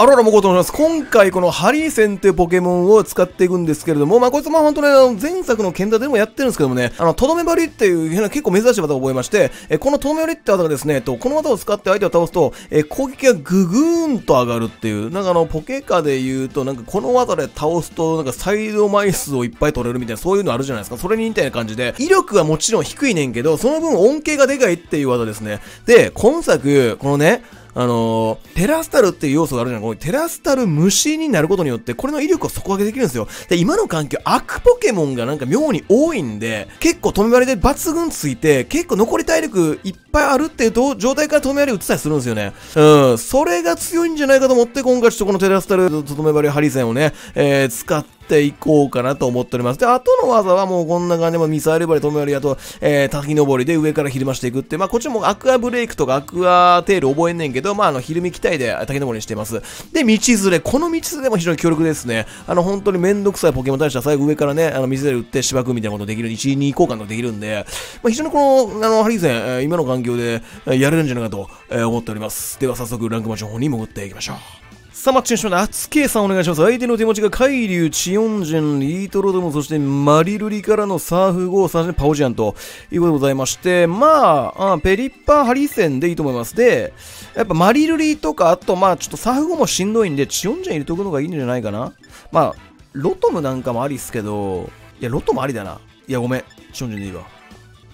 あららもこうと思います。今回このハリーセンというポケモンを使っていくんですけれども、まあこいつも本当ね、前作の剣立でもやってるんですけどもね、あの、とどめ針っていう結構珍しい技を覚えまして、えこのとどめ針って技がですね、とこの技を使って相手を倒すと、え攻撃がググーンと上がるっていう、なんかあの、ポケカで言うと、なんかこの技で倒すと、なんかサイド枚数をいっぱい取れるみたいな、そういうのあるじゃないですか。それにみたいな感じで、威力はもちろん低いねんけど、その分恩恵がでかいっていう技ですね。で、今作、このね、あのー、テラスタルっていう要素があるじゃん。このテラスタル虫になることによって、これの威力を底上げできるんですよ。で、今の環境、悪ポケモンがなんか妙に多いんで、結構止め割りで抜群ついて、結構残り体力いっぱいあるっていうと、状態から止め割り打ってたりするんですよね。うん、それが強いんじゃないかと思って、今回ちょっとこのテラスタルと止め割りハリセンをね、えー、使って、っていこうかなと思っております。で、後の技はもうこんな感じで、ミサイル針、止め割り、あと、えー、滝登りで上からひるましていくって、まあ、こっちもアクアブレイクとかアクアテール覚えんねんけど、まあ、あの、ひるみ期待で滝登りにしてます。で、道連れ。この道連れも非常に強力ですね。あの、本当にめんどくさいポケモン対しては最後上からね、あの、水で打って芝くみたいなことできる、1、2交換ができるんで、まあ、非常にこの、あの、ハリー戦、えー、今の環境でやれるんじゃないかと、思っております。では早速、ランクマッチの方に潜っていきましょう。さあ、マッチにしました。厚圭さんお願いします。相手の手持ちが海流、チヨンジェン、リートロドム、そしてマリルリからのサーフゴー、そしてパオジアンということでございまして、まあ、あペリッパーハリー戦でいいと思います。で、やっぱマリルリとか、あとまあ、ちょっとサーフゴーもしんどいんで、チヨンジェン入れとくのがいいんじゃないかな。まあ、ロトムなんかもありっすけど、いや、ロトムありだな。いや、ごめん。チヨンジェンでいいわ。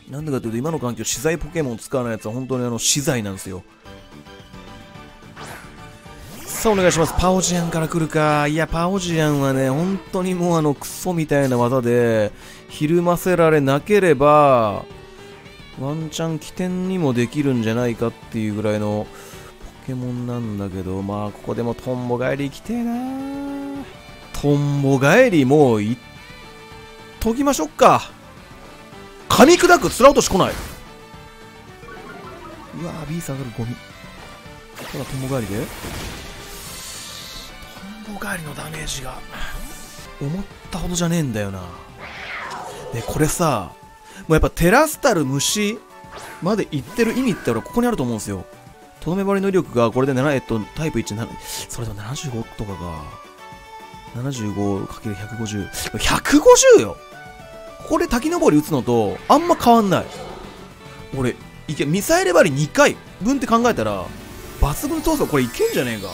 なんでかというと、今の環境、資材ポケモン使わないやつは本当にあの、資材なんですよ。さあお願いします。パオジアンから来るか。いや、パオジアンはね、本当にもうあの、クソみたいな技で、ひるませられなければ、ワンチャン起点にもできるんじゃないかっていうぐらいのポケモンなんだけど、まあ、ここでもトンボ帰り行きてえなトンボ帰りもういっときましょうか。噛み砕く、面落とし来ない。うわぁ、B 下がるゴミ。ただトンボ帰りでボ帰りのダメージが。思ったほどじゃねえんだよな。でこれさもうやっぱテラスタル虫まで行ってる意味って俺ここにあると思うんですよ。とどめ針の威力がこれで7えっとタイプ17それと75とかが 75×150 150よ！これ滝登り打つのとあんま変わんない。俺いけミサイル針2回分って考えたら抜群闘争これいけんじゃねえか。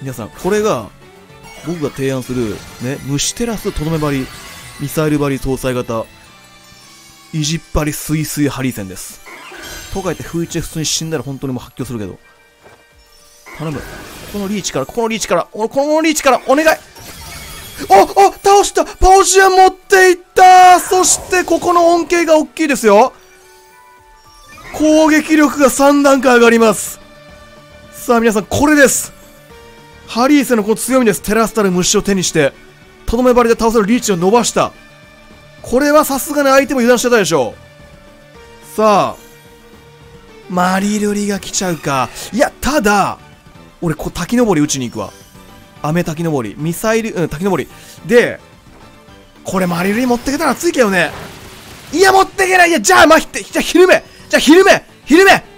皆さん、これが僕が提案する、ね、虫テラスとどめ針、ミサイル針搭載型、いじっぱりスイスイハリー戦です。とか言って風一で普通に死んだら本当にもう発狂するけど。頼む。このリーチから、このリーチから、このリーチから、お願いおお倒したパオシア持っていったそしてここの恩恵が大きいですよ攻撃力が3段階上がりますさあ皆さんこれですハリーセのこの強みです。テラスタル虫を手にして、とどめ針で倒せるリーチを伸ばした。これはさすがに相手も油断してたでしょう。さあ、マリルリが来ちゃうか。いや、ただ、俺、こう、滝登り打ちに行くわ。雨滝登り。ミサイル、うん、滝登り。で、これマリルリ持ってけたら熱いけどね。いや、持ってけないいや、じゃあ、まひって、じゃあ、昼目じゃあ、昼目昼目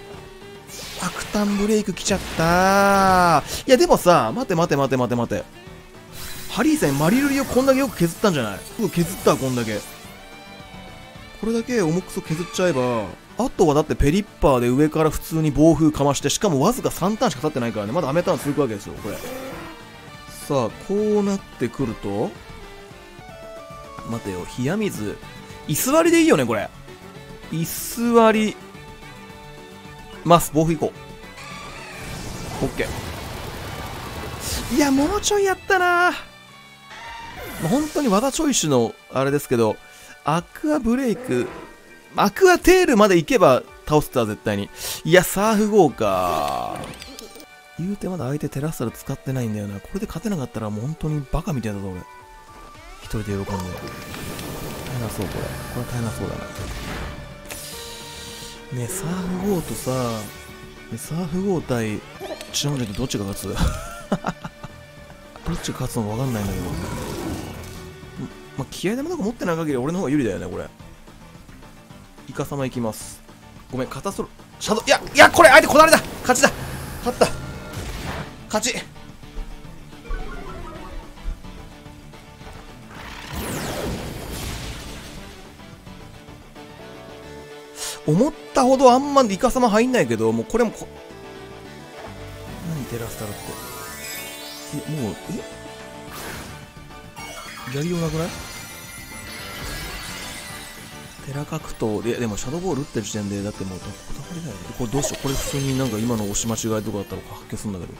爆誕ブレイク来ちゃった。いやでもさ待て待て待て待て待て。ハリーさんマリルリをこんだけよく削ったんじゃない？うん削ったこんだけ。これだけ重くそ削っちゃえばあとはだってペリッパーで上から普通に暴風かましてしかもわずか3ターンしか経ってないからね。まだアメターン続くわけですよこれ。さあこうなってくると待てよ冷や水。居座りでいいよねこれ。居座ります。暴風行こう。OK いやもうちょいやったな。本当に技チョイスのあれですけどアクアブレイクアクアテールまで行けば倒せた絶対に。いやサーフ号か言うてまだ相手テラスタル使ってないんだよな。これで勝てなかったらもう本当にバカみたいだぞ俺。一人で喜んで。大変なそうこれ。これ大変なそうだなねサーフ号とさ、ね、サーフ号対チノンジェってどっちが勝つ？どっちが勝つのか分かんないんだけど。まあ、気合玉とか持ってない限り俺の方が有利だよねこれ。イカ様いきます。ごめん肩ソロシャドウいやいやこれ相手こだわりだ。勝ちだ。勝った。勝ち。思ったほどあんまイカ様入んないけど、もうこれもこ、何テラスタルって。え、もう、え？やりようなくない？テラ格闘で、でもシャドーボール打ってる時点で、だってもう、こだわりだよね。これどうしよう？これ普通になんか今の押し間違いとかだったら発見するんだけど。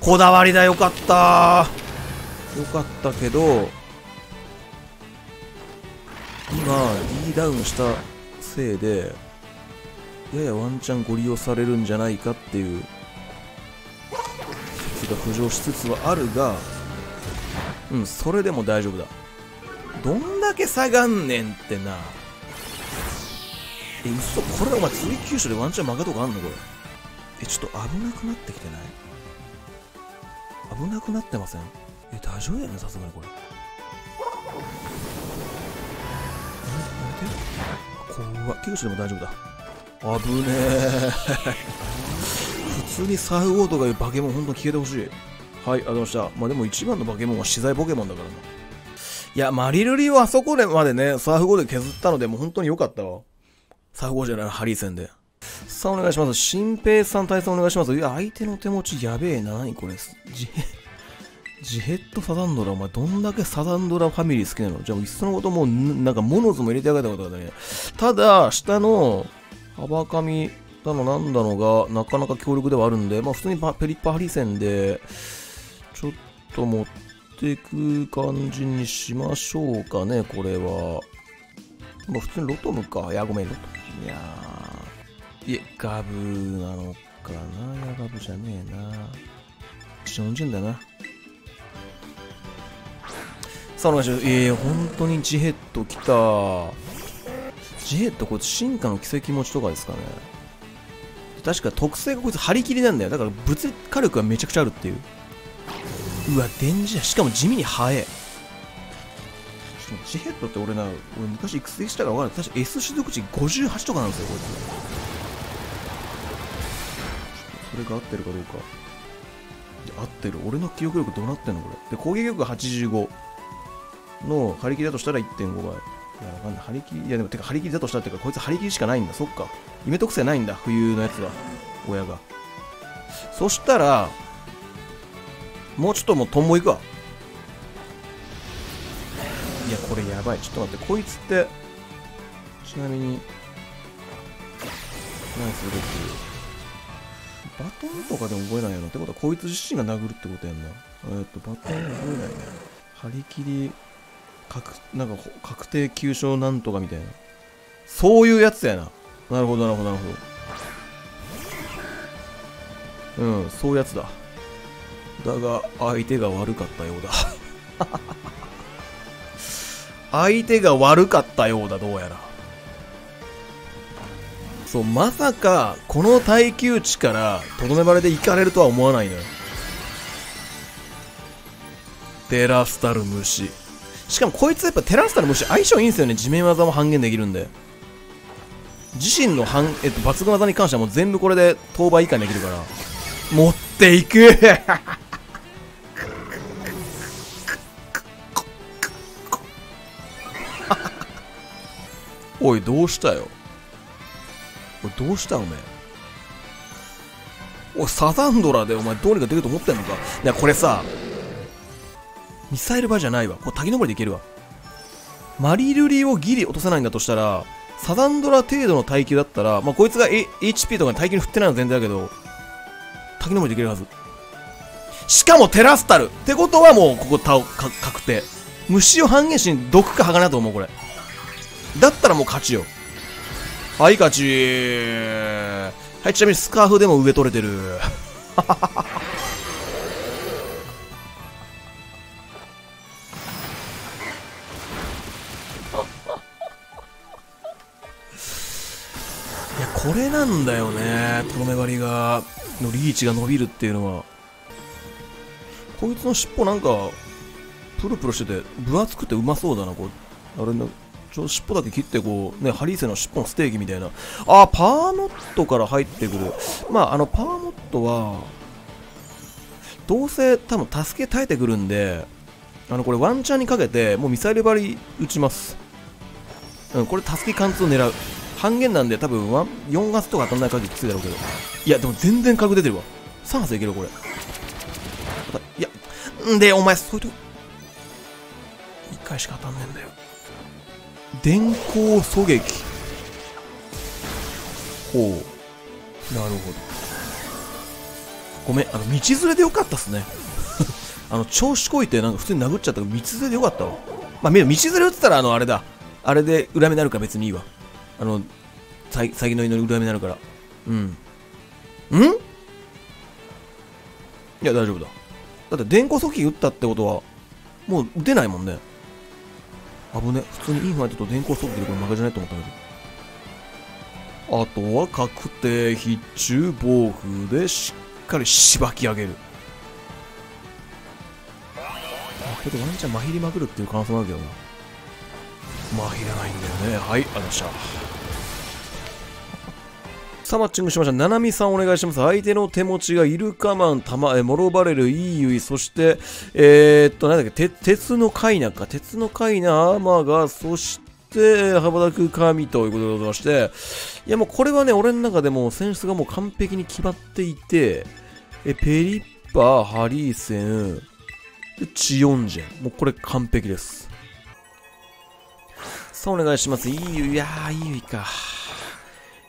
こだわりだ、よかったよかったけど、今、D ダウンしたせいで、ややワンチャンご利用されるんじゃないかっていう説が浮上しつつはあるが、うん、それでも大丈夫だ。どんだけ下がんねんってな。え、嘘これお前追求者でワンチャン負けとかあんのこれ？え、ちょっと危なくなってきてない？危なくなってません？え、大丈夫だよね、さすがにこれ。え、やめて。怖っ。救助でも大丈夫だ。危ねえ。普通にサウゴーとかいうバケモンほんと消えてほしい。はい、ありがとうございました。まあでも一番のバケモンは資材ポケモンだからな。いや、マリルリをあそこでまでね、サーフ5で削ったのでもう本当に良かったわ。サーフ5じゃない、ハリー戦で。さあ、お願いします。新平さん対戦お願いします。いや、相手の手持ちやべえな。何これ。ジヘッドサザンドラ、お前どんだけサザンドラファミリー好きなの？じゃあ、いっそのこともう、なんかモノズも入れてあげたことだね。ただ、下の、幅紙だのなんだのが、なかなか強力ではあるんで、まあ普通にペリッパハリ戦で、ちょっと持っていく感じにしましょうかね、これは。まあ普通にロトムか。いや、ごめん、ロトム。いやー。いえ、ガブなのかな？いや、ガブじゃねえな。日本人だな。さあ、お願いします。えー、本当にジヘッド来た。ジヘッドこいつ進化の奇跡持ちとかですかね。確か特性がこいつ張り切りなんだよ。だから物理火力がめちゃくちゃあるっていう。うわ、電磁しかも地味に速え。ジヘッドって俺な、俺昔育成したから分からない。確か S 種族値58とかなんですよ、こいつ。それが合ってるかどうか。合ってる。俺の記憶力どうなってんのこれ。で、攻撃力85の張り切りだとしたら1.5倍。いや、わかんない。張り切り、いやでも、てか張り切りだとしたらってか、こいつ張り切りしかないんだ。そっか。夢特性ないんだ。冬のやつは。親が。そしたら、もうちょっともうトンボいくわ。いや、これやばい。ちょっと待って、こいつって、ちなみに、何するっていう。バトンとかでも覚えないよな。ってことは、こいつ自身が殴るってことやんな。えっと、バトン覚えないね。張り切り、確、なんか、確定急所なんとかみたいな。そういうやつやな。なるほど、なるほど、なるほど。うん、そういうやつだ。だが、相手が悪かったようだ。相手が悪かったようだ、どうやら。そう、まさか、この耐久値から、とどめバレで行かれるとは思わないのよ。テラスタル虫。しかもこいつやっぱテラスタル虫相性いいんですよね。地面技も半減できるんで。自身の半、えっと、抜群技に関してはもう全部これで当倍以下にできるから。持っていく おい、どうしたよ。おい、どうしたおめえ。おい、サザンドラでお前どうにかできると思ってんのかいや、これさ、ミサイル場じゃないわ。これ滝登りでいけるわ。マリルリをギリ落とせないんだとしたら、サザンドラ程度の耐久だったら、まあ、こいつが、A、HP とかに耐久に振ってないのは全然だけど、滝登りできるはず。しかもテラスタルってことはもうここたか確定。虫を半減しに毒か鋼だと思うこれ。だったらもう勝ちよ。はい、勝ちはい、ちなみにスカーフでも上取れてる。なんだよね。とどめ狩りが、のリーチが伸びるっていうのは。こいつの尻尾なんか、プルプルしてて、分厚くてうまそうだな、こう。あれの、ちょ尻尾だけ切ってこう、ね、ハリーセの尻尾のステーキみたいな。あ、パーモットから入ってくる。まあ、あの、パーモットは、どうせ多分助け耐えてくるんで、あの、これワンチャンにかけて、もうミサイル張り撃ちます。うん、これ助け貫通を狙う。半減なんで多分4発とか当たんない限りきついだろうけど。いや、でも全然軽く出てるわ。3発いけるこれ。いや、んで、お前、そういうとこ、1回しか当たんねえんだよ。電光狙撃。ほう。なるほど。ごめん、あの、道連れでよかったっすね。あの、調子こいてなんか普通に殴っちゃったから道連れでよかったわ。まあ、道連れ打ってたら、あの、あれだ。あれで恨みになるか別にいいわ。あの、詐欺の祈り恨みになるから。うん。ん？いや、大丈夫だ。だって電光速撃打ったってことは、もう打てないもんね。危ね。普通にインファイトと電光速撃でこれ負けじゃないと思ったんだけど。あとは確定必中暴風でしっかりしばき上げる。けどワンチャンまひりまくるっていう可能性もあるけどな。まひらないんだよね。はい、ありがとうございました。さあ、マッチングしました。ななみさんお願いします。相手の手持ちがイルカマン、たま、えモロバレル、イーユイ、そして、えー、っと、なんだっけ、鉄のカイナか。鉄のカイナ、アーマーが、そして、羽ばたく神ということでございまして、いやもうこれはね、俺の中でも選出がもう完璧に決まっていて、え、ペリッパー、ハリーセン、チヨンジェン。もうこれ完璧です。さあ、お願いします。いいよ、いやー、いいよ、か。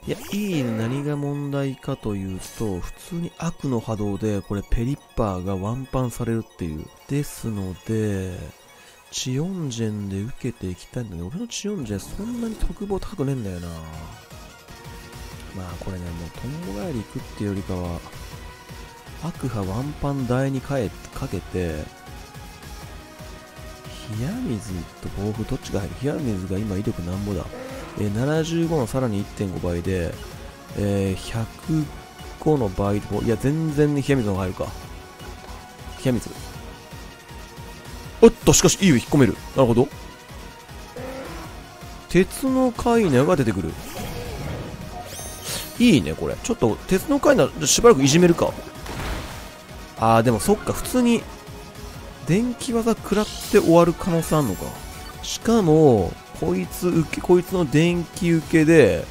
いや、いい何が問題かというと、普通に悪の波動で、これペリッパーがワンパンされるっていう。ですので、チヨンジェンで受けていきたいんだけど、俺のチヨンジェンそんなに特防高くねえんだよな。まあこれね、もうとんぼ返り行くっていうよりかは、悪波ワンパン台にかえかけて、冷水と暴風どっちが入る？冷水が今威力なんぼだ？えー、75のさらに1.5倍で、えー、105の倍と、いや、全然冷水の方が入るか。冷水。おっと、しかし、いいよ、引っ込める。なるほど。鉄のカイナが出てくる。いいね、これ。ちょっと、鉄のカイナ、しばらくいじめるか。あー、でもそっか、普通に電気技食らって終わる可能性あんのか。しかも、こいつ受け、こいつの電気受けで、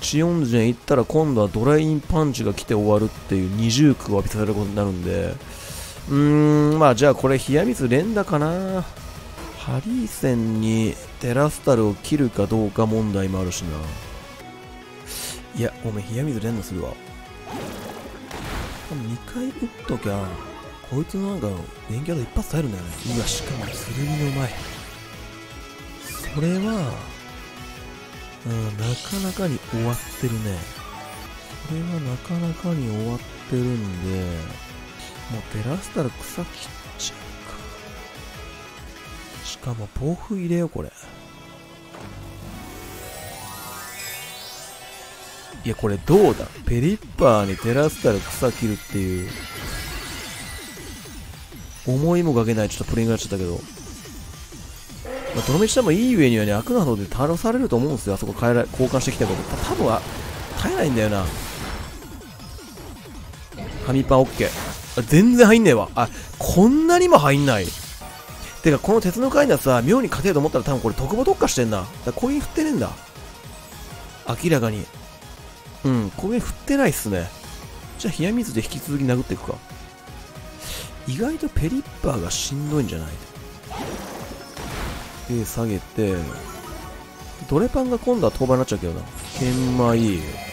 チヨンジェン行ったら今度はドラインパンチが来て終わるっていう二重苦を浴びさせることになるんで、うーん、まあじゃあこれ冷水連打かな。ハリー戦にテラスタルを切るかどうか問題もあるしな。いや、ごめん、冷水連打するわ。2回打っときゃ、こいつのなんか、電気技一発耐えるんだよね。うわ、しかも剣の前。それは、うん、なかなかに終わってるね。これはなかなかに終わってるんで、もう照らしたら草切っちゃうか。しかも、暴風入れよ、これ。いや、これどうだ？ペリッパーに照らしたら草切るっていう。思いもかけないちょっとプレイングになっちゃったけど。まあ、どの道でもいい上にはね、悪なので倒されると思うんですよ。あそこ変えら交換してきたけど。多分は、耐えないんだよな。紙パン OK。あ全然入んねえわ。あ、こんなにも入んない。てか、この鉄の階段さ、妙に勝てると思ったら多分これ特防特化してんな。だコイン振ってねえんだ。明らかに。うん、コイン振ってないっすね。じゃあ、冷や水で引き続き殴っていくか。意外とペリッパーがしんどいんじゃない？で、下げて、ドレパンが今度は当番になっちゃうけどな。研磨い。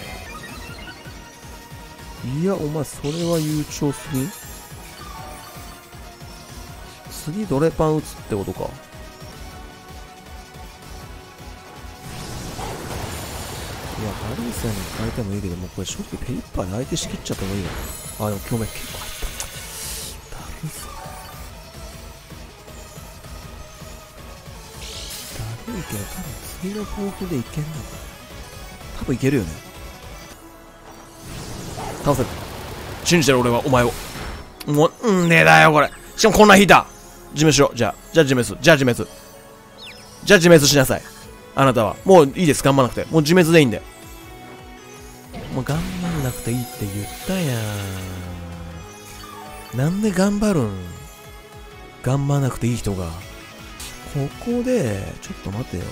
や、お前、それは悠長すぎ次ドレパン打つってことか。いや、ハリーさんに変えてもいいけど、もうこれ正直ペリッパーで相手仕切っちゃった方がいいな。あ、でも今日目結構入った。けど、多分次のフォークでいけんのか多分いけるよね。倒せる。信じてる俺は、お前を。もう、うんねえだよ、これ。しかもこんな引いた。自滅しろ。じゃあ、じゃあ自滅。じゃあ自滅。じゃあ自滅しなさい。あなたは。もういいです。頑張らなくて。もう自滅でいいんで。もう頑張んなくていいって言ったやん。なんで頑張るん？頑張らなくていい人が。ここで、ちょっと待てよ。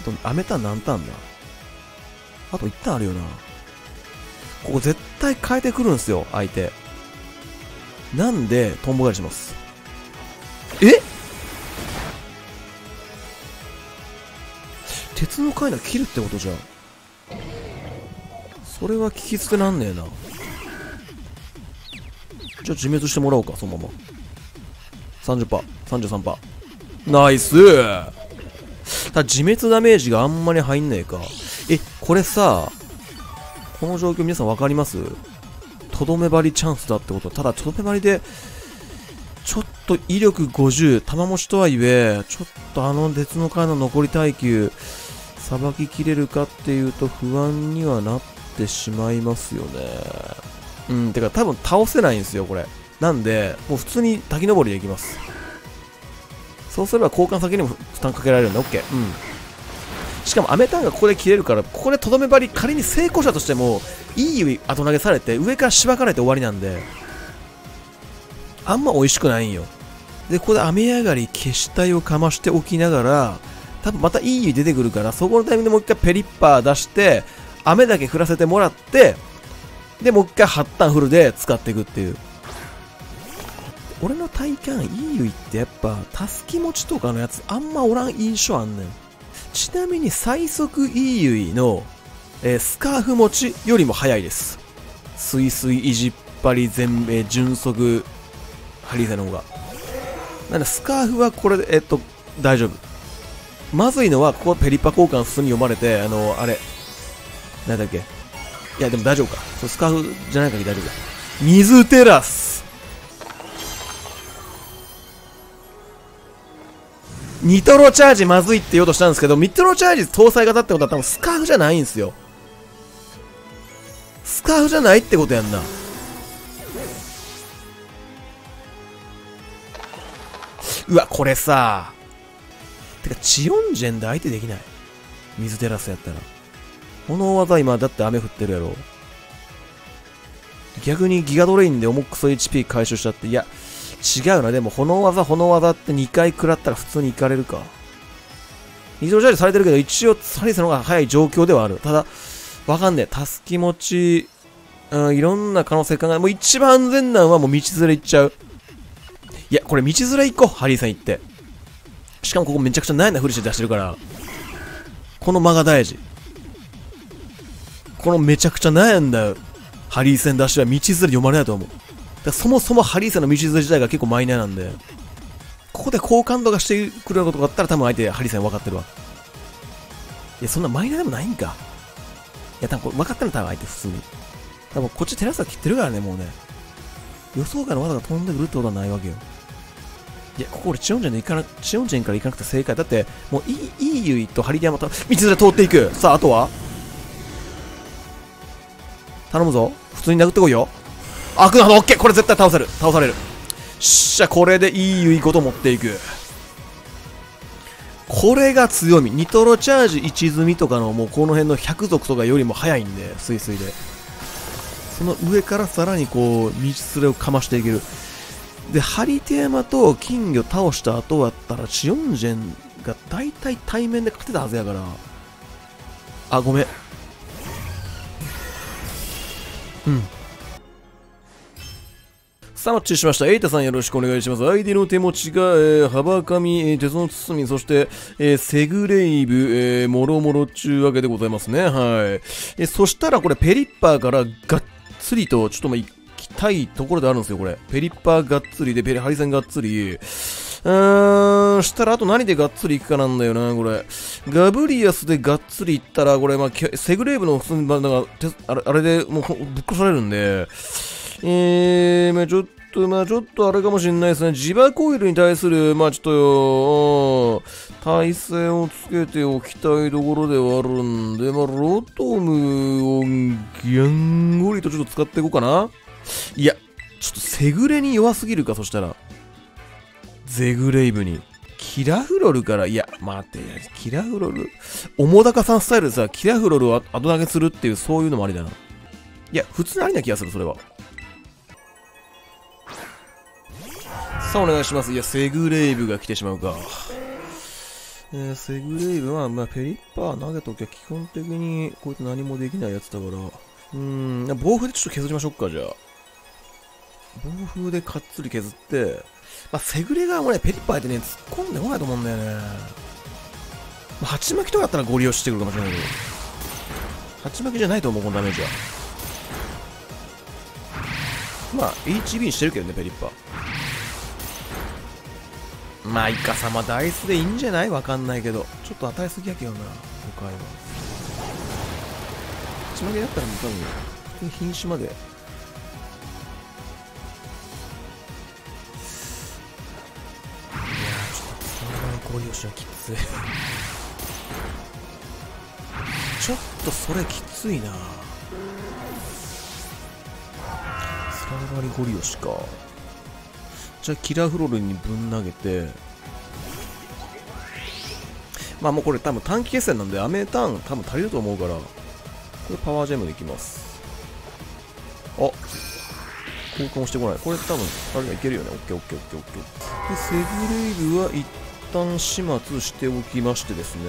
あと、アメタン何ターンだ？あと1ターンあるよな。ここ絶対変えてくるんですよ、相手。なんで、トンボ返します。え？鉄の階段切るってことじゃん。それは聞き捨てなんねえな。じゃあ自滅してもらおうか、そのまま。30%、33%。ナイスただ自滅ダメージがあんまり入んねえか。え、これさ、この状況皆さん分かります？とどめ針チャンスだってことただ、とどめ針で、ちょっと威力50、玉持ちとはいえ、ちょっとあの鉄の階の残り耐久、さばききれるかっていうと不安にはなってしまいますよね。うん、てか多分倒せないんですよ、これ。なんで、もう普通に滝登りでいきます。そうすれば交換先にも負担かけられるんで、OK。うん。しかもアメタンがここで切れるから、ここでとどめ針仮に成功したとしても、いい後投げされて、上からしばかれて終わりなんで、あんま美味しくないんよ。で、ここで雨上がり消し体をかましておきながら、多分またいい湯出てくるから、そこのタイミングでもう一回ペリッパー出して、雨だけ降らせてもらって、で、もう一回8ターンフルで使っていくっていう。俺の体感、いい湯ってやっぱ、たすき持ちとかのやつ、あんまおらん印象あんねん。ちなみに最速いい湯の、えー、スカーフ持ちよりも速いです。スイスイいじっぱり全、えー、純速、ハリーゼの方が。なんで、スカーフはこれで、えっと、大丈夫。まずいのは、ここはペリパ交換普通に読まれて、あの、あれ、なんだっけ。いや、でも大丈夫か。そうスカーフじゃない限り大丈夫だ。水テラスニトロチャージまずいって言おうとしたんですけど、ニトロチャージ搭載型ってことは多分スカーフじゃないんですよ。スカーフじゃないってことやんな。うわ、これさ、てか、チヨンジェンで相手できない。水テラスやったら。この技今、だって雨降ってるやろ。逆にギガドレインで重くそ HP 回収しちゃって、いや、違うな。でも、炎技、炎技って2回食らったら普通に行かれるか。二条チャージされてるけど、一応、サリスの方が早い状況ではある。ただ、わかんねえ。たすき持ち、うん、いろんな可能性考え、もう一番安全なのはもう道連れ行っちゃう。いや、これ道連れ行こう。ハリーさん行って。しかもここめちゃくちゃ悩んだふりして出してるから、この間が大事。このめちゃくちゃ悩んだハリー戦出しは道連れ読まれないと思う。だそもそもハリー戦の道連れ自体が結構マイナーなんで、ここで好感度がしてくれることがあったら多分相手ハリー戦分かってるわ。いや、そんなマイナーでもないんか。いや、多分これ分かってるの多分相手普通に。多分こっちテラスは切ってるからね、もうね。予想外の技が飛んでくるってことはないわけよ。いや、ここ俺、チオンジェンで行かな、チオンジェンから行かなくて正解。だって、もう、いい、いいユイとハリーディアマと道連れ通っていく。さあ、あとは頼むぞ。普通に殴ってこいよ。あ、くなの、オッケーこれ絶対倒せる。倒される。しゃ、これでいいユイこと持っていく。これが強み。ニトロチャージ1積みとかのもうこの辺の100族とかよりも早いんで、スイスイで。その上からさらにこう、道連れをかましていける。で、ハリテ山と金魚倒した後だったら、チヨンジェンが大体対面で勝てたはずやから。あ、ごめん。うん。さあ、マッチしました。エイタさんよろしくお願いします。相手の手持ちが、えー、幅紙、えー、鉄の包み、そして、えー、セグレイブ、えー、もろもろちゅうわけでございますね。はい。えそしたらこれ、ペリッパーからがっつりと、ちょっとまあ、きたいところであるんですよ、これ。ペリッパーがっつりで、ペリハリセンがっつり。うーん、したらあと何でがっつりいくかなんだよな、これ。ガブリアスでがっつりいったら、これ、まあ、セグレーブの普通に、まあ、なんかあれ、あれでもうぶっ殺されるんで、えー、まあちょっと、まあちょっとあれかもしれないですね。自爆コイルに対する、まあちょっと、耐性をつけておきたいところではあるんで、まあロトムをギャンゴリとちょっと使っていこうかな。いや、ちょっとセグレに弱すぎるか、そしたら。ゼグレイブに。キラフロルから、いや、待って、キラフロル。重高さんスタイルでさ、キラフロルを後投げするっていう、そういうのもありだな。いや、普通にありな気がする、それは。さあ、お願いします。いや、セグレイブが来てしまうか。えー、セグレイブは、まあ、ペリッパー投げときは基本的にこいつ何もできないやつだから、うーん、暴風でちょっと削りましょうか、じゃあ。暴風でかっつり削って、まあ、セグレがもうね、ペリッパーってね、突っ込んでこないと思うんだよね。まあ、鉢巻きとかだったらゴリ押してくるかもしれないけど。鉢巻きじゃないと思う、このダメージは。まあ、HB にしてるけどね、ペリッパー。まあ、イカ様ダイスでいいんじゃない？わかんないけど。ちょっと与えすぎやけどな、5回は。鉢巻きだったらもう多分、普通に瀕死まで。ご利用しはきつい。ちょっとそれきついな。スラバリゴリ押しか。じゃキラフロルにぶん投げてまあもうこれ多分短期決戦なんでアメターン多分足りると思うからこれパワージェムでいきます。あ交換してこない。これ多分あれいけるよね。オッケーオッケーオッケーオッケー。でセグレイブは一旦始末しておきましてですね。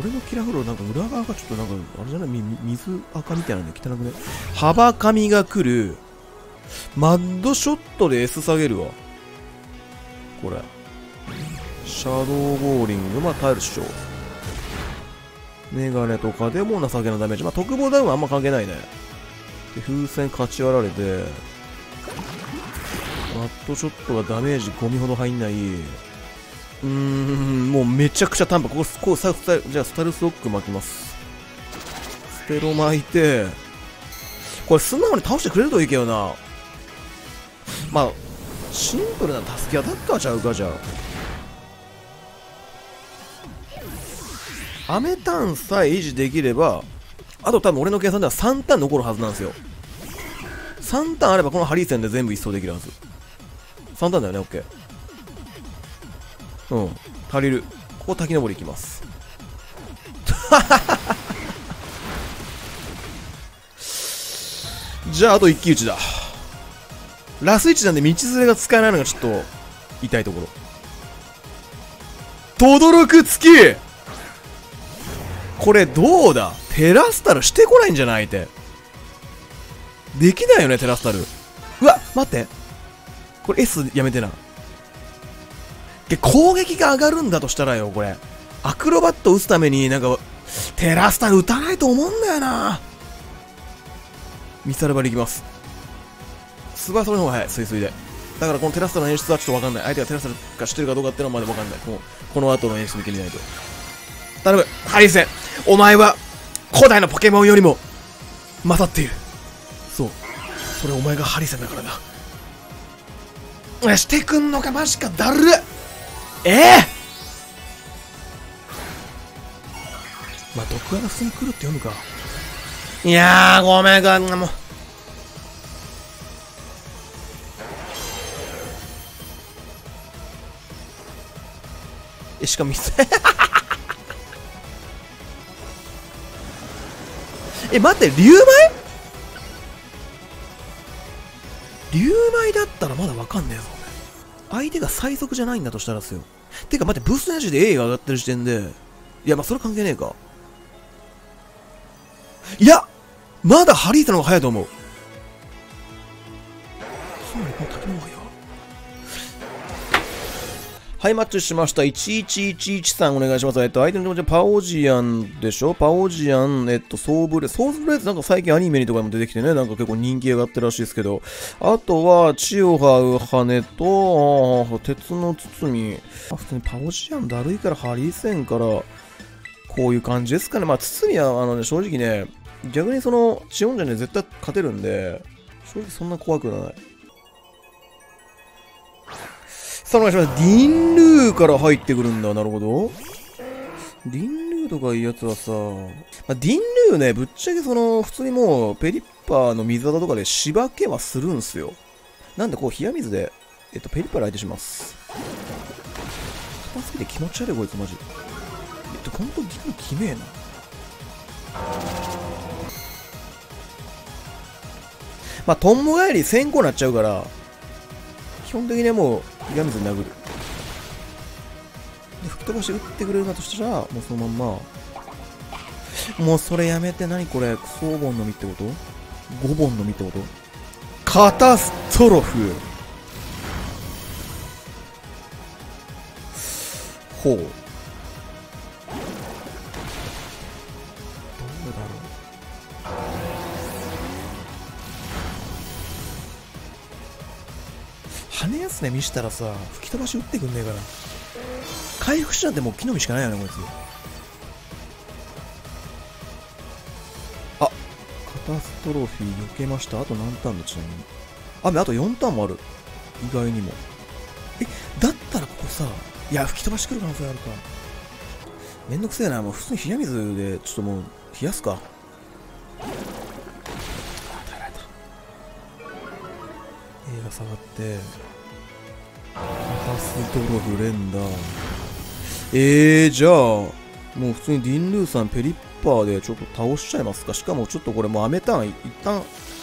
俺のキラフローなんか裏側がちょっとなんかあれじゃない？水垢みたいなんで汚くね？幅紙が来る。マッドショットで S 下げるわこれシャドーボーリングまあ耐えるっしょメガネとかでも情けなダメージまあ特防ダウンはあんま関係ないねで風船勝ち割られてマットショットがダメージゴミほど入んない。うーん、もうめちゃくちゃ短波。ここ、こう、さ、じゃあスタルスロック巻きます。ステロ巻いて、これ素直に倒してくれるといいけどな。まあ、シンプルな助けアタッカーちゃうか、じゃあ。アメタンさえ維持できれば、あと多分俺の計算では3ターン残るはずなんですよ。3ターンあればこのハリー戦で全部一掃できるはず。3段だよね、オッケー。うん、足りる。ここ滝登り行きます。じゃあ、あと一騎打ちだ。ラス1なんで道連れが使えないのがちょっと痛いところ。とどろく月これどうだ？テラスタルしてこないんじゃないって。できないよね、テラスタル。うわ待ってこれ S やめてな。で、攻撃が上がるんだとしたらよ、これ。アクロバット打つためになんか、テラスタル打たないと思うんだよな。ミサルバリいきます。素早さの方が早い、スイスイで。だからこのテラスタの演出はちょっとわかんない。相手がテラスタが知ってるかどうかっていうのはまだわかんない。このこの後の演出見てみないと。頼む、ハリーセンお前は古代のポケモンよりも勝っている。そう。それお前がハリーセンだからな。してくんのかマジかだるええー、まあ毒が普通に来るって読むかいやーごめんかもうえしかも え待って竜舞竜舞だったらまだわかんねえぞ。相手が最速じゃないんだとしたらですよ。てか待って、ブーストなしで A が上がってる時点で、いや、まあそれ関係ねえか。いやまだハリータの方が早いと思う。つまりこの滝の方がはい、マッチしました。11113お願いします。えっと、相手の気持ちはパオジアンでしょ？パオジアン、えっと、ソーブレソーブレーズなんか最近アニメにとかも出てきてね、なんか結構人気上がってるらしいですけど、あとは、血を這う羽と、鉄の包み。普通にパオジアンだるいからハリーセンから、こういう感じですかね。まあ、包みは、あのね、正直ね、逆にその、チオンジャンに絶対勝てるんで、正直そんな怖くない。さあお願いします。ディンルーから入ってくるんだ。なるほど。ディンルーとかいうやつはさ、まあ、ディンルーね、ぶっちゃけその、普通にもう、ペリッパーの水技とかでしばけはするんすよ。なんでこう、冷や水で、えっと、ペリッパー相手します。片付けて気持ち悪いこいつマジ。えっと、ほんとディンルーきめえな。まあ、トンボ帰り先行になっちゃうから、基本的にはもう、ヤムズ殴る。で、吹っ飛ばして打ってくれるなとしたらもうそのまんま。もうそれやめて何これクソボンの実ってこと？5本の実ってこと？カタストロフ。ほう。見したらさ吹き飛ばし打ってくんねえから。回復しちゃってもう木の実しかないよねこいつ。あカタストロフィー避けました。あと何ターンだちなみに。雨あと4ターンもある。意外にも。えだったらここさいや吹き飛ばしてくる可能性あるか。めんどくせえな。もう普通に冷や水でちょっともう冷やすか。あ耐えられた A が下がってカタストロフ連打えー、じゃあもう普通にディンルーさんペリッパーでちょっと倒しちゃいますか。しかもちょっとこれもうアメターン一旦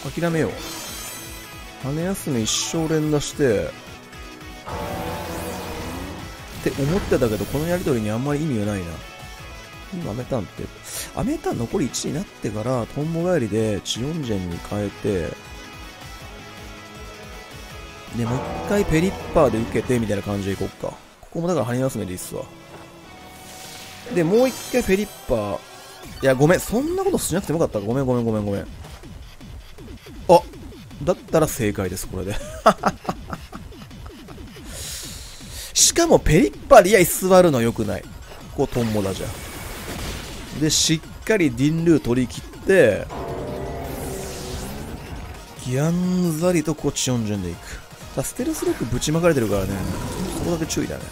諦めよう。羽休み一生連打して。って思ってたけどこのやりとりにあんまり意味がないな。今アメターンってアメターン残り1になってからトンボ帰りでチオンジェンに変えてでもう一回ペリッパーで受けてみたいな感じでいこっかここもだから羽休めでいいっすわで、もう一回フェリッパー。いや、ごめん。そんなことしなくてもよかった。ごめん、ごめん、ごめん、ごめん。あだったら正解です、これで。しかも、ペリッパーで、いや、座るのよくない。ここ、トンボだじゃん。で、しっかりディンルー取り切って、ギャンザリとこっち4順でいく。だステルスロックぶちまかれてるからね。そこだけ注意だね。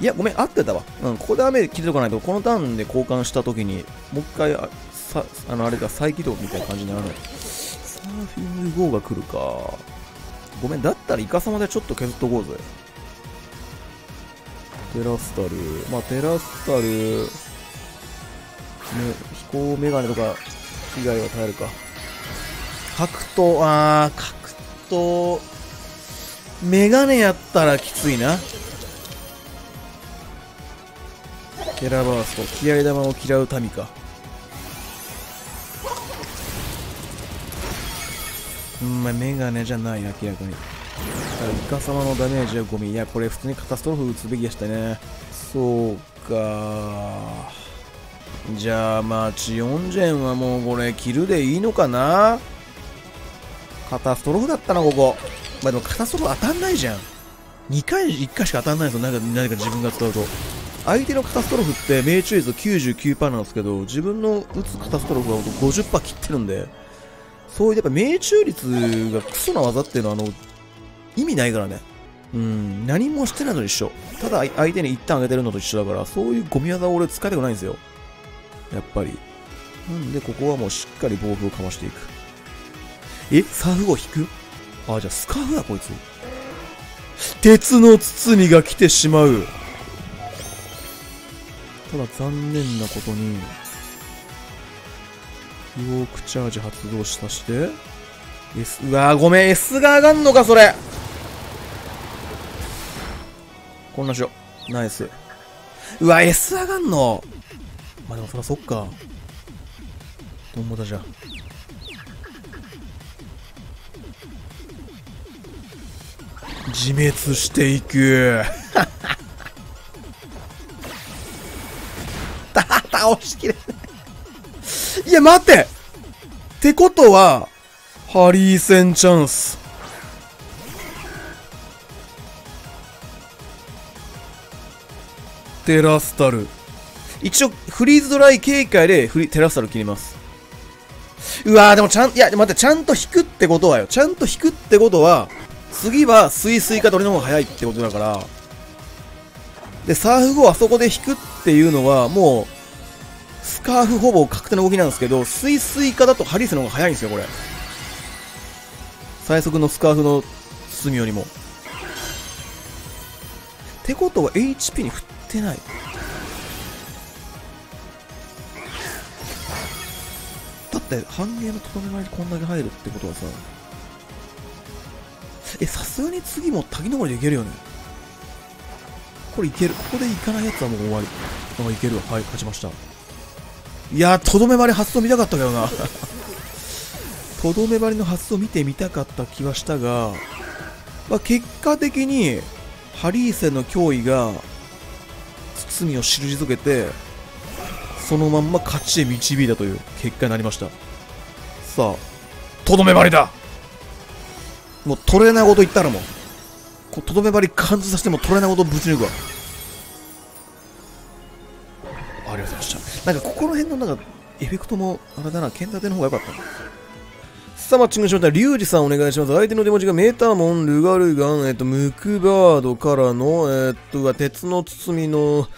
いや、ごめん、合ってたわ。うん、ここで雨切っておかないと、このターンで交換したときに、もう一回、あさあの、あれが再起動みたいな感じにならない。サーフィング GO が来るか。ごめん、だったらイカ様でちょっと削っとこうぜ。テラスタル。まあ、テラスタル、ね、飛行メガネとか以外は耐えるか。格闘、あー、格闘、メガネやったらきついな。ケラバースト気合玉を嫌う民か。うんまあメガネじゃない明らかに。だイカ様のダメージはゴミ。いやこれ普通にカタストロフ打つべきでしたね。そうか。じゃあまあチオンジェンはもうこれキルでいいのかな。カタストロフだったなここまあでもカタストロフ当たんないじゃん2回1回しか当たんないぞ何か何か自分が使うと相手のカタストロフって命中率99%なんですけど、自分の打つカタストロフは50%切ってるんで、そういうやっぱ命中率がクソな技っていうのはあの、意味ないからね。うん、何もしてないのと一緒。ただ相手に一旦上げてるのと一緒だから、そういうゴミ技を俺使いたくないんですよ。やっぱり。なんでここはもうしっかり暴風をかましていく。えサーフ号引く？あ、じゃあスカーフだこいつ。鉄の包みが来てしまう。ただ残念なことに、ウォークチャージ発動したして、S、うわーごめん、S が上がんのか、それこんなしよう。ナイス。うわ、S 上がんのまあでもそらそっか。どんもだじゃ。自滅していく。倒しきれない。いや、待ってってことは、ハリー戦チャンス。テラスタル。一応、フリーズドライ警戒でフリテラスタル切ります。うわー、でもちゃん、いや、待って、ちゃんと引くってことはよ。ちゃんと引くってことは、次はスイスイか取りの方が早いってことだから、で、サーフ後あそこで引くっていうのは、もう、スカーフほぼ確定の動きなんですけど、スイスイ化だとハリスの方が早いんですよ、これ。最速のスカーフの包みよりも。ってことは HP に振ってない。だって、半減のとどめ前にこんだけ入るってことはさ、え、さすがに次も滝登りでいけるよね？これいける。ここでいかないやつはもう終わり。あ、いける。はい、勝ちました。いやー、とどめ針発想見たかったけどな。とどめ針の発想見てみたかった気はしたが、まあ、結果的に、ハリーセンの脅威が、包みを退けて、そのまんま勝ちへ導いたという結果になりました。さあ、とどめ針だもうトレーナーごと言ったらもう、とどめ針貫通させてもトレーナーごとぶち抜くわ。ありがとうございました。なんかここら辺のなんか、エフェクトも、あれだな、剣立ての方が良かったな。さあ、マッチングしました。リュウジさんお願いします。相手の手文字がメーターモン、ルガルガン、えっと、ムクバードからの、えっと、鉄の包みの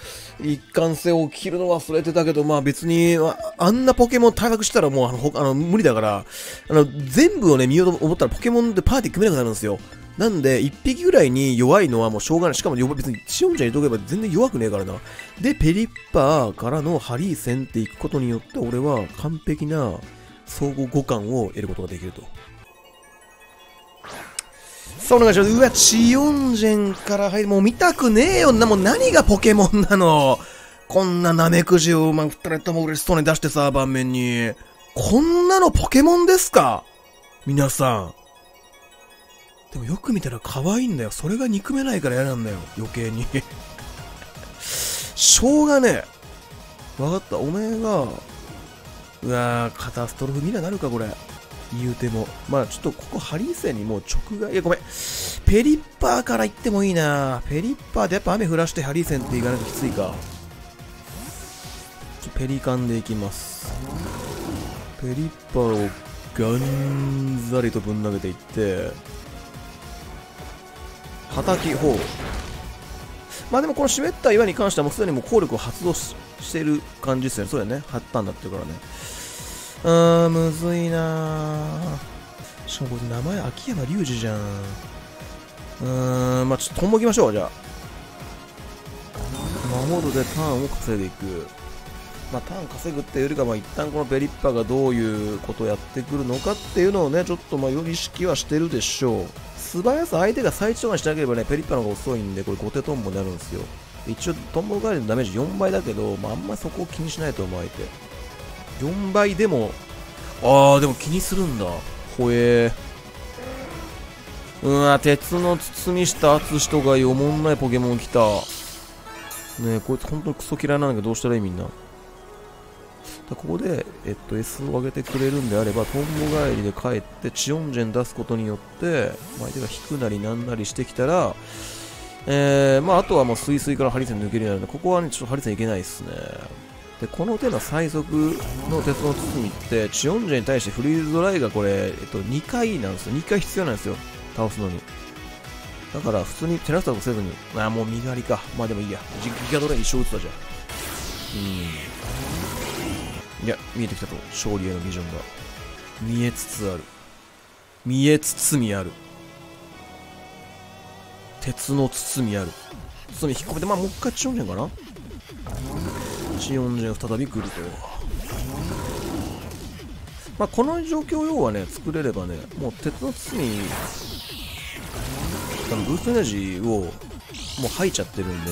一貫性を切るの忘れてたけど、まあ別に、あんなポケモン退学したらもうあのあの無理だから、あの、全部をね、見ようと思ったらポケモンでパーティー組めなくなるんですよ。なんで、1匹ぐらいに弱いのはもうしょうがない。しかも別にシオンちゃんにとけば全然弱くねえからな。で、ペリッパーからのハリー戦っていくことによって、俺は完璧な総合互換を得ることができると。さあ、お願いします。うわ、チオンジェンから入る。もう見たくねえよな。もう何がポケモンなの。こんなナメクジを、まあ、二人とも嬉しそうに出してさ、盤面に。こんなのポケモンですか？皆さん。でもよく見たら可愛いんだよ。それが憎めないから嫌なんだよ。余計に しょうがねえ。わかった。おめえが、うわー、カタストロフミラーなるか、これ。言うても。まあちょっとここハリー戦にもう直外、いやごめん。ペリッパーから行ってもいいなペリッパーでやっぱ雨降らしてハリー戦って行かないときついか。ペリカンで行きます。ペリッパーをガンザリとぶん投げていって、はたき、ほう。まあでもこの湿った岩に関してはもうすでにもう効力を発動ししてる感じですね。そうやね。張ったんだってからね。うーん、むずいなしかもこれ名前秋山隆二じゃん。うーん、まあちょっととんぼきましょう、じゃあ。守るでターンを稼いでいく。まあ、ターン稼ぐっていうよりかは、一旦このベリッパがどういうことをやってくるのかっていうのをね、ちょっとまあ、より意識はしてるでしょう。素早さ相手が最長がしなければね、ペリッパの方が遅いんで、これ後手トンボになるんですよ。一応、トンボ代わりのダメージ4倍だけど、まあ、あんまそこを気にしないと思う相手。4倍でも、ああ、でも気にするんだ。ほえー。うわ、鉄の包みした淳とかよもんないポケモン来た。ねえ、こいつ本当にクソ嫌いなんだけど、どうしたらいいみんな。ここで、えっと、S を上げてくれるんであれば、トンボ帰りで帰って、チオンジェン出すことによって、相手が引くなりなんなりしてきたら、えー、まあ、あとはもうスイスイからハリセン抜けるようになるので、ここはね、ちょっとハリセンいけないですね。でこの手の最速の鉄の包みってチオンジェに対してフリーズドライがこれ、えっと、2回なんですよ。2回必要なんですよ。倒すのに。だから普通にテラスタとせずに。ああもう身狩りか。まあでもいいや。ギガドライ一生打つわじゃん。うん。いや見えてきたと。勝利へのビジョンが。見えつつある。見えつつみある。鉄の包みある包み引っ込めてまあもう一回チオンジェンかなチオンジェン再び来ると。まあ、この状況要はね、作れればね、もう鉄の筒に、多分ブーストエナジーをもう吐いちゃってるんで、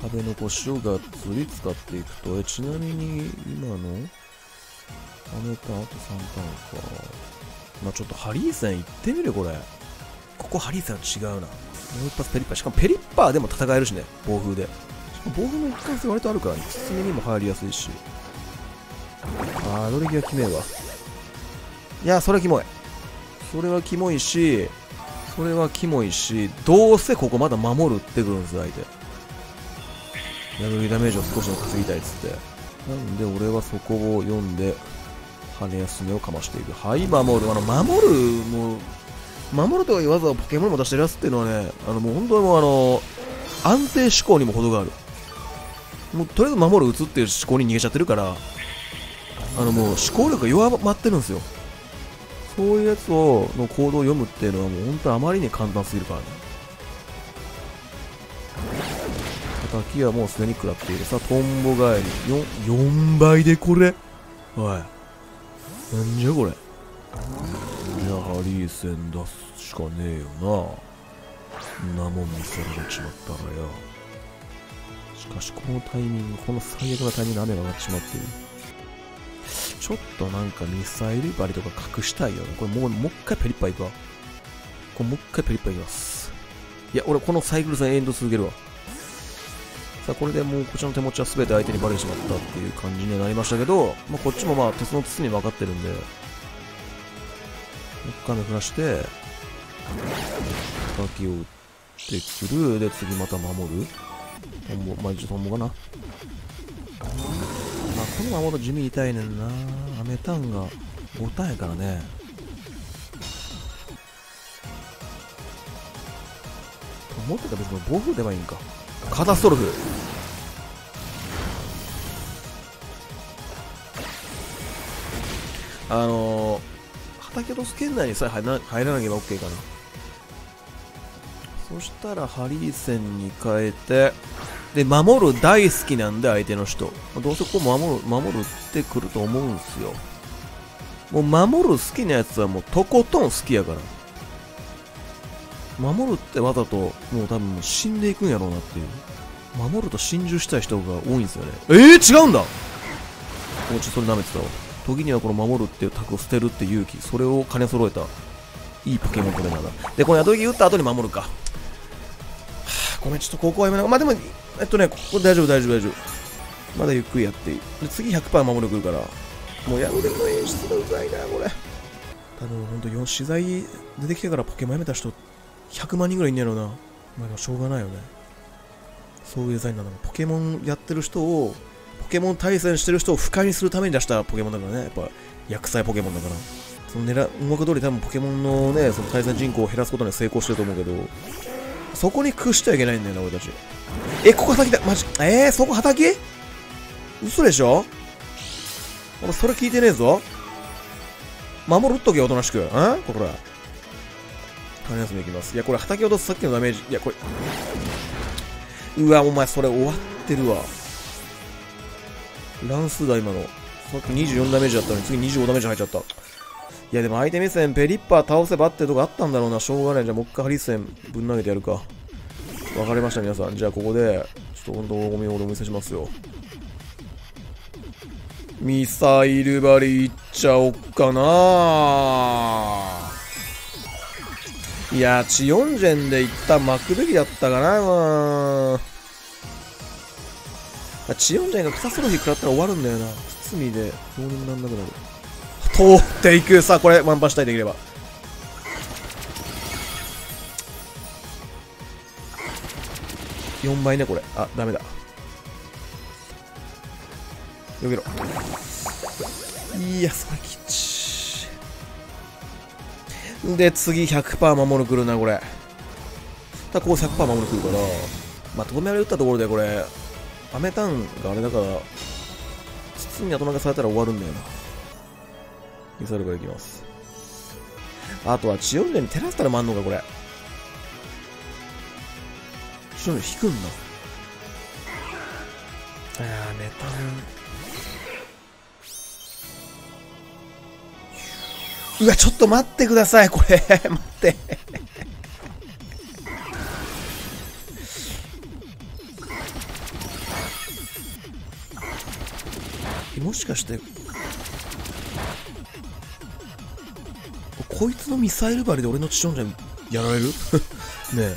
壁の腰をがっつり使っていくと、え、ちなみに今の、アメターあと3ターンか。まあ、ちょっとハリー戦行ってみるこれ。ここハリー戦は違うな。もう一発ペリッパー。しかもペリッパーでも戦えるしね、暴風で。防具の一貫性割とあるから、ね、包みにも入りやすいし。あー、ドレギはキメえわ。いや、それはキモい。それはキモいし、それはキモいし、どうせここまだ守るってくるんです、相手。殴りダメージを少しでも稼ぎたいっつって。なんで俺はそこを読んで、羽休めをかましていく。はい、守る。あの、守る、も、守るとか言わずはポケモンも出してるやつっていうのはね、あの、もう本当にもうあの、安定思考にも程がある。もうとりあえず守る、打つっていう思考に逃げちゃってるから、あのもう思考力が弱まってるんですよ。そういうやつを、の行動を読むっていうのはもう本当にあまりに簡単すぎるからね。叩きはもうすでに食らっている。さあ、トンボ返り。4、4倍でこれおい。なんじゃこれ。じゃ、ハリー戦出すしかねえよな。んなもん見せられちまったらよ。しかしこのタイミングこの最悪なタイミングで雨が上がってしまっている。ちょっとなんかミサイル針とか隠したいよね。これもうもう一回ペリッパいくわ。これもう一回ペリッパいきます。いや俺このサイクル戦エンド続けるわ。さあこれでもうこちらの手持ちは全て相手にバレてしまったっていう感じにはなりましたけど、まあ、こっちもまあ鉄の筒に分かってるんで。1回目振らして叩を打ってくる。で次また守る。トンボまあ一応トンボかな。まあこの守る地味痛いねんな。アメタンが5タンやからね。と思ってたら別に暴風出ばいいんか。カタストロフ。あのー、畑ロス圏内にさえ入ら入らなければ OK かな。そしたらハリー戦に変えてで守る大好きなんで相手の人。どうせこう守る守るってくると思うんすよ。もう守る好きなやつはもうとことん好きやから。守るってわざともう多分もう死んでいくんやろうなっていう。守ると心中したい人が多いんですよね。えー、違うんだ。もうちょっとそれ舐めてたわ。時にはこの守るっていうタグを捨てるっていう勇気それを兼ね揃えたいいポケモントレーナーだ。でこの宿木打った後に守るか、はあ、ごめんちょっとここはやめなまあでもえっとねここ大丈夫大丈夫大丈夫。まだゆっくりやっていい。で次100%守るくるからもうやるでの演出がうざいなこれ。多分ほんと取材出てきてからポケモンやめた人100万人ぐらいいんやろうな。まあでもしょうがないよね。そういうデザインなの。ポケモンやってる人をポケモン対戦してる人を不快にするために出したポケモンだからね。やっぱ薬剤ポケモンだから。その狙音楽通り多分ポケモンのねその対戦人口を減らすことには成功してると思うけど。そこに屈してはいけないんだよな俺たち。えここ畑だマジ？えー、そこ畑嘘でしょ？俺それ聞いてねえぞ。守るっとけおとなしく。んこれ種休みいきます。いやこれ畑落とすさっきのダメージ。いやこれ。うわお前それ終わってるわ。乱数だ今の。さっき24ダメージだったのに次25ダメージ入っちゃった。いやでも相手目線ペリッパー倒せばってとこあったんだろうな。しょうがない。じゃあもう一回ハリー戦ぶん投げてやるか。わかりました皆さん。じゃあここでちょっと本当ゴミをお見せしますよ。ミサイルバリいっちゃおっかな。いやチヨンジェンで一旦巻くべきだったかな。まああチヨンジェンが草ソロヒ食らったら終わるんだよな。包みでどうにもなんなくなる通っていくさあこれワンパンしたいできれば。4倍ねこれ。あダメだ。よけろ。いやそれきちで次100%守るくるなこれ。ただここ100%守るくるから。まあとめられ打ったところでこれ。アメタンがあれだから筒に後投げされたら終わるんだよな。ミサイルからいきます。あとは千代根に照らしたら回んのかこれ。千代根引くんだ。ああメタン。うわ、ちょっと待ってください、これ。待って。もしかして、こいつのミサイル針で俺のチションジャンやられる？ねえ。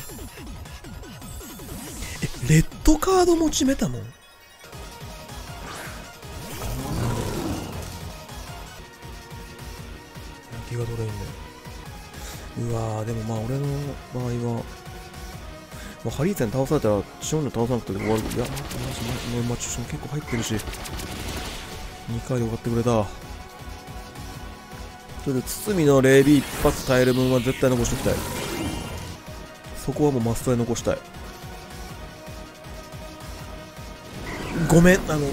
え、レッドカード持ちメタモン？気が取れんね。うわでもまあ俺の場合は、まあ、ハリー戦倒されたらションで倒さなくて終わる。いやままあ、ション結構入ってるし2回で終わってくれたそれで堤のレビ一発耐える分は絶対残しておきたいそこはもうマストで残したいごめんあの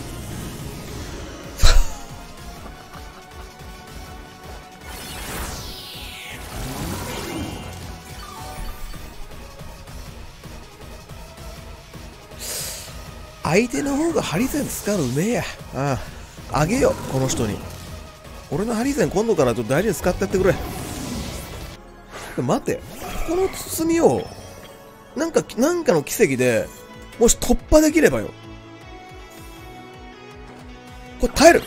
相手の方がハリセン使うのうめえや。ああ。あげよ、この人に。俺のハリゼン今度からちょっと大事に使ってやってくれ。待て、この包みを、なんか、なんかの奇跡で、もし突破できればよ。これ耐える。